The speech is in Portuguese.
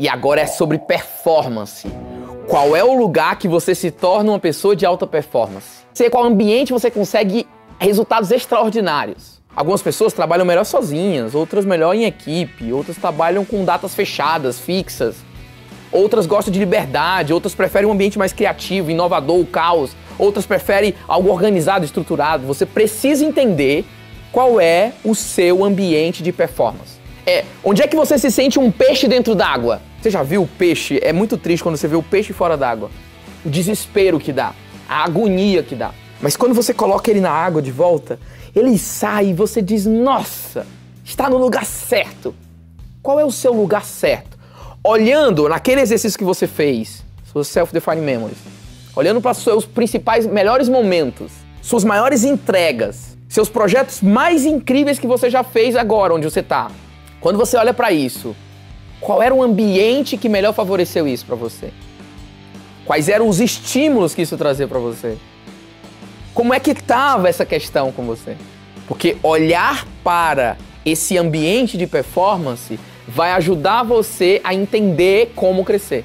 E agora é sobre performance. Qual é o lugar que você se torna uma pessoa de alta performance? Sei qual ambiente você consegue resultados extraordinários. Algumas pessoas trabalham melhor sozinhas, outras melhor em equipe, outras trabalham com datas fechadas, fixas. Outras gostam de liberdade, outras preferem um ambiente mais criativo, inovador, caos. Outras preferem algo organizado, estruturado. Você precisa entender qual é o seu ambiente de performance. É, onde é que você se sente um peixe dentro d'água? Você já viu o peixe? É muito triste quando você vê o peixe fora d'água. O desespero que dá, a agonia que dá. Mas quando você coloca ele na água de volta, ele sai e você diz: Nossa, está no lugar certo. Qual é o seu lugar certo? Olhando naquele exercício que você fez, suas self-defined memories, olhando para seus principais, melhores momentos, suas maiores entregas, seus projetos mais incríveis que você já fez agora, onde você está. Quando você olha para isso, qual era o ambiente que melhor favoreceu isso para você? Quais eram os estímulos que isso trazia para você? Como é que estava essa questão com você? Porque olhar para esse ambiente de performance vai ajudar você a entender como crescer.